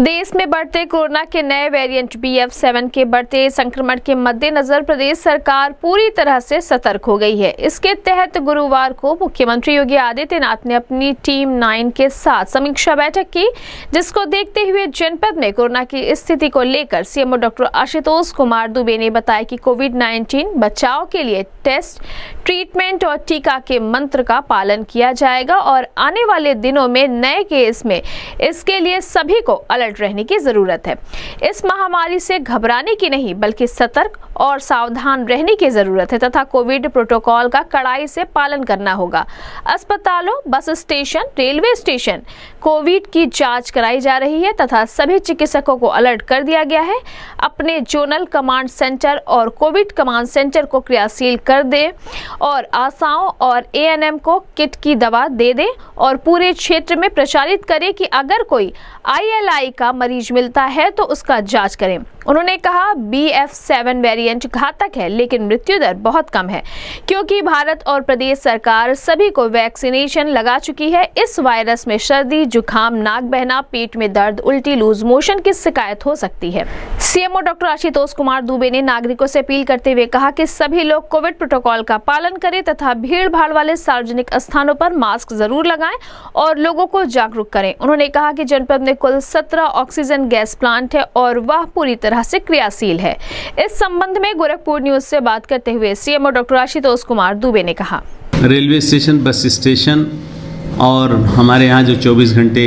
देश में बढ़ते कोरोना के नए वेरिएंट सेवन के बढ़ते संक्रमण के मद्देनजर प्रदेश सरकार पूरी तरह से सतर्क हो गई है। इसके तहत गुरुवार को मुख्यमंत्री योगी आदित्यनाथ ने अपनी टीम नाइन के साथ समीक्षा बैठक की, जिसको देखते हुए जनपद में कोरोना की स्थिति को लेकर सीएमओ डॉक्टर आशुतोष कुमार दुबे ने बताया कि कोविड 19 बचाव के लिए टेस्ट, ट्रीटमेंट और टीका के मंत्र का पालन किया जाएगा और आने वाले दिनों में नए केस में इसके लिए सभी को अलर्ट रहने की ज़रूरत है। इस महामारी से घबराने की नहीं, बल्कि सतर्क और सावधान रहने की ज़रूरत है तथा कोविड प्रोटोकॉल का कड़ाई से पालन करना होगा। अस्पतालों, bus station, railway station, Covid की जाँच कराई जा रही है तथा सभी चिकित्सकों को अलर्ट कर दिया गया है। अपने जोनल कमांड सेंटर और कोविड कमांड सेंटर को क्रियाशील कर दे और आशाओं और एएनएम को किट की दवा दे दे और पूरे क्षेत्र में प्रचारित करें कि अगर कोई आईएलआई का मरीज़ मिलता है तो उसका जाँच करें। उन्होंने कहा बी एफ़ सेवन वेरियंट घातक है, लेकिन मृत्यु दर बहुत कम है। क्योंकि भारत और प्रदेश सरकार सभी को वैक्सीनेशन लगा चुकी है, इस वायरस में सर्दी, जुकाम, नाक बहना, पेट में दर्द, उल्टी, लूज मोशन की शिकायत हो सकती है। सीएमओ डॉक्टर आशुतोष कुमार दुबे ने नागरिकों से अपील करते हुए कहा कि सभी लोग कोविड प्रोटोकॉल का पालन करें तथा भीड़ भाड़ वाले सार्वजनिक स्थानों पर मास्क ज़रूर लगाएँ और लोगों को जागरूक करें। उन्होंने कहा कि जनपद में कुल सत्रह ऑक्सीजन गैस प्लांट है और वह पूरी तरह से क्रियाशील है। इस संबंध में गोरखपुर न्यूज़ से बात करते हुए सीएमओ डॉक्टर आशुतोष कुमार दुबे ने कहा। रेलवे स्टेशन, बस स्टेशन और हमारे यहाँ जो 24 घंटे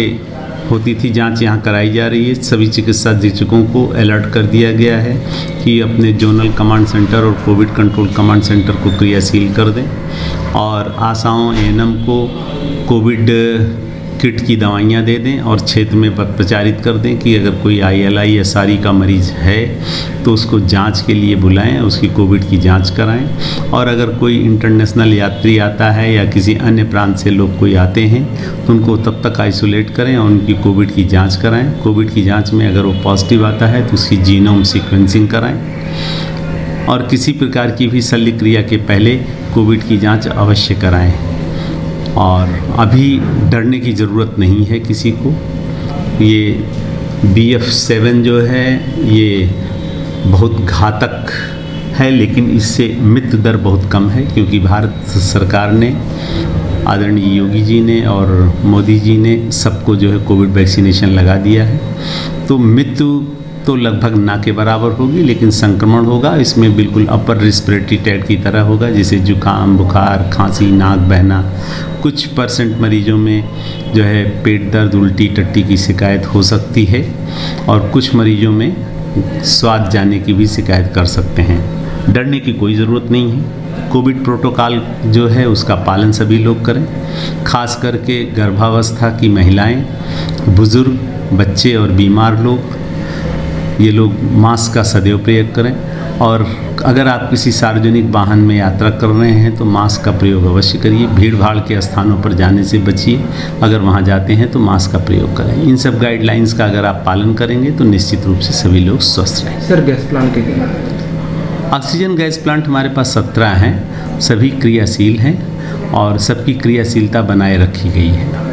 होती थी जाँच यहाँ कराई जा रही है। सभी चिकित्सा अधीक्षकों को अलर्ट कर दिया गया है कि अपने जोनल कमांड सेंटर और कोविड कंट्रोल कमांड सेंटर को क्रियाशील कर दें और आशाओं एएनएम को कोविड किट की दवाइयाँ दे दें और क्षेत्र में प्रचारित कर दें कि अगर कोई आईएलआई या सारी का मरीज़ है तो उसको जाँच के लिए बुलाएँ, उसकी कोविड की जाँच कराएँ। और अगर कोई इंटरनेशनल यात्री आता है या किसी अन्य प्रांत से लोग कोई आते हैं तो उनको तब तक आइसोलेट करें और उनकी कोविड की जाँच कराएँ। कोविड की जाँच में अगर वो पॉजिटिव आता है तो उसकी जीनोम सिक्वेंसिंग कराएँ। और किसी प्रकार की भी शल्य क्रिया के पहले कोविड की जाँच अवश्य कराएँ। और अभी डरने की ज़रूरत नहीं है किसी को। ये बी एफ़ सेवन जो है, ये बहुत घातक है, लेकिन इससे मृत्यु दर बहुत कम है, क्योंकि भारत सरकार ने, आदरणीय योगी जी ने और मोदी जी ने सबको जो है कोविड वैक्सीनेशन लगा दिया है। तो मृत्यु तो लगभग ना के बराबर होगी, लेकिन संक्रमण होगा। इसमें बिल्कुल अपर रिस्पिरेटरी ट्रैक्ट की तरह होगा, जैसे जुकाम, बुखार, खांसी, नाक बहना, कुछ परसेंट मरीजों में जो है पेट दर्द, उल्टी टट्टी की शिकायत हो सकती है, और कुछ मरीजों में स्वाद जाने की भी शिकायत कर सकते हैं। डरने की कोई ज़रूरत नहीं है। कोविड प्रोटोकॉल जो है, उसका पालन सभी लोग करें। खास करके गर्भावस्था की महिलाएँ, बुज़ुर्ग, बच्चे और बीमार लोग ये लोग मास्क का सदैव प्रयोग करें। और अगर आप किसी सार्वजनिक वाहन में यात्रा कर रहे हैं तो मास्क का प्रयोग अवश्य करिए। भीड़ भाड़ के स्थानों पर जाने से बचिए। अगर वहाँ जाते हैं तो मास्क का प्रयोग करें। इन सब गाइडलाइंस का अगर आप पालन करेंगे तो निश्चित रूप से सभी लोग स्वस्थ रहें सर गैस प्लांट के ऑक्सीजन गैस प्लांट हमारे पास सत्रह हैं। सभी क्रियाशील हैं और सबकी क्रियाशीलता बनाए रखी गई है।